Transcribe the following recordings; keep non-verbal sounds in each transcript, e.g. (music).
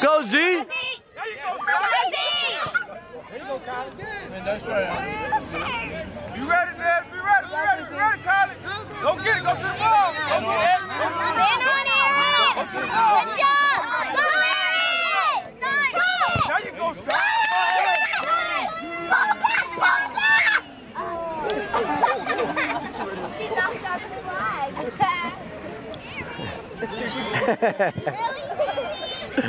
Go, Z. There you go, Scott. Easy! Man, that's right. You ready, Dad? Be ready, be ready, be ready, Kylie. Go get it, go to the ball. Go get it. Go to the ball. Good job! Go, Aaron! Go! There you go, Scott. He knocked out the flag. (laughs) Look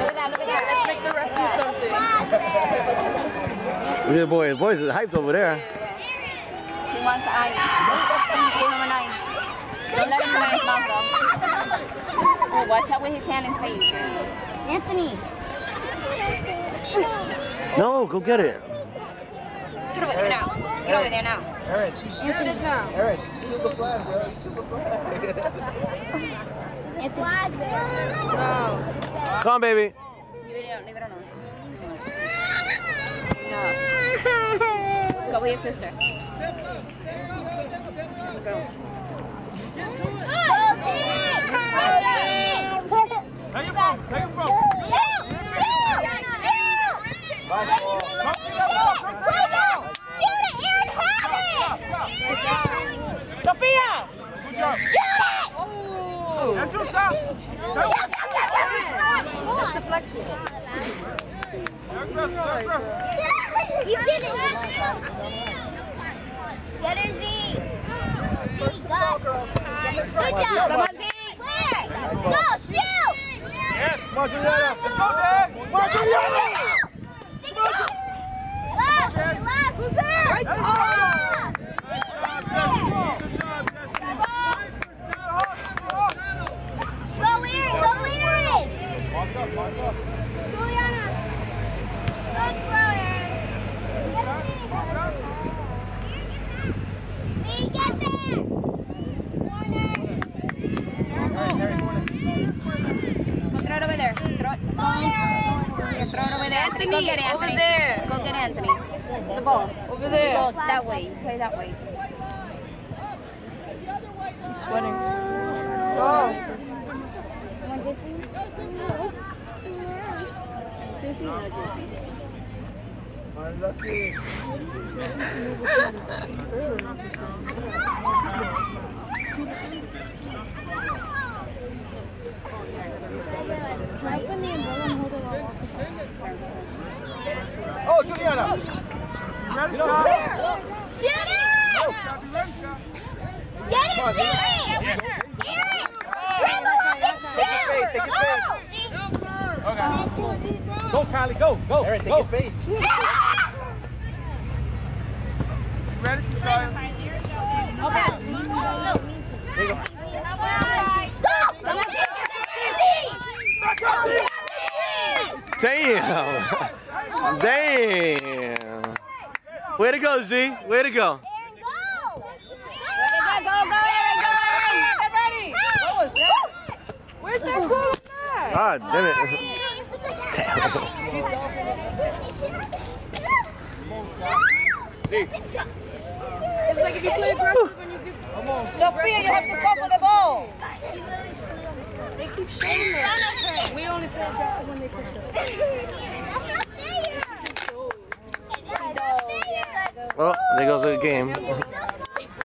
at that, look at that. Let's make the ref do something. Look at the boys. Boys is hyped over there. He wants ice. Give him an ice. Don't let him put in his mouth though. Oh, watch out with his hand and face. Anthony. No, go get it. Get over there now. Get over there now. Aaron, Sit now. Aaron, you took the flag, bro. You took the flag. No. Come on, baby. Leave it alone. Leave it alone. No. Go with your sister. Go. Where you from? Where you from? Nice ball. Come get that ball. Come get that ball. Sophia! Good job. Oh. That's your stop. That's deflection. That's good. That's good. (laughs) You did it. Get her, Z. Z, go. Good job. Come on, Z. Go, shoot. Yes. Come on, Juliana. Let's go, Dad. Come on, Juliana. Left, left. Who's there? Right Good job, Jesse. Good job, Jesse. Go, Aaron. Go, Aaron. Mark up, mark up. Juliana. Good throw, Aaron. Mark up. Z, get there. Corner. Harry, Harry, corner. Go throw it over there. Throw it. Don't. Throw it over there. Anthony, Go get Anthony. Over there. Go get Anthony. The ball. Over there. Go that way. Play that way. Sweating. Go. Oh. Come on, Jesse. Jesse, no, Jesse. Unlucky. (laughs) Oh, Juliana. You ready, Scott? Shoot it! Scott, you ready, Scott? Get it, Gary! Gary! Dribble up and shoot! Okay. Go, Kylie, go, go. Aaron, take his space. You ready, Kylie? Go! Come on, Jesse! Damn. Damn. Way to go, Z. Way to go. Aaron, go! Go, go, go, Aaron, go, Aaron! Get ready! What was that? Where's that cool Ah, damn it. It's like if you play aggressive and you just... Sophia, you have to go for the ball! They keep showing that. We only play aggressive when they push us. Oh, there goes the game.